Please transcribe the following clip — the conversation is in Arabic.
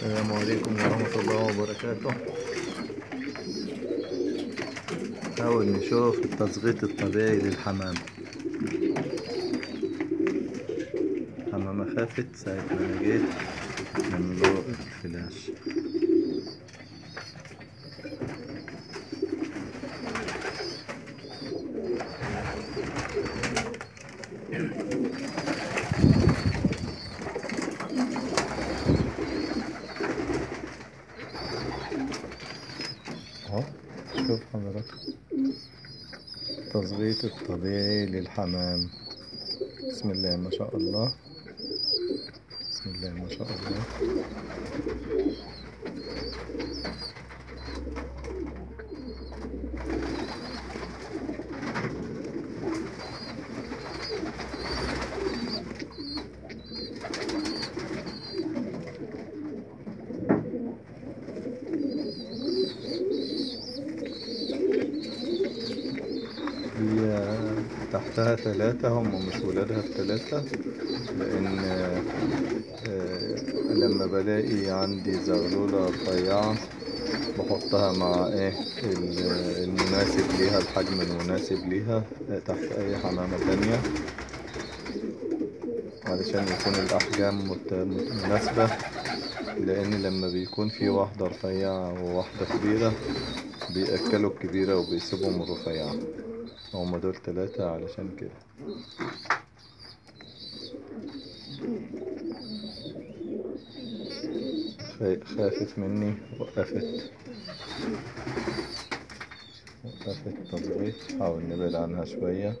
السلام عليكم ورحمة الله وبركاته. نحاول نشوف التصغيط الطبيعي للحمام. حمامة خافت ساعة ما أنا جيت من ضوء الفلاش. اهو شوف حضرتك التصغيط الطبيعي للحمام. بسم الله ما شاء الله. بسم الله ما شاء الله. هي تحتها ثلاثة هم مش ولادها الثلاثة لأن آه، لما بلاقي عندي زغلولة رفيعة بحطها مع إيه ال- المناسب ليها الحجم المناسب ليها آه، تحت أي حمامة تانية علشان يكون الأحجام مناسبة لأن لما بيكون في واحدة رفيعة وواحدة كبيرة بيأكلوا الكبيرة وبيسيبهم الرفيعة. هما دول تلاتة علشان كده. خا- خافت مني وقفت. وقفت تضغيط حاول نبعد عنها شوية.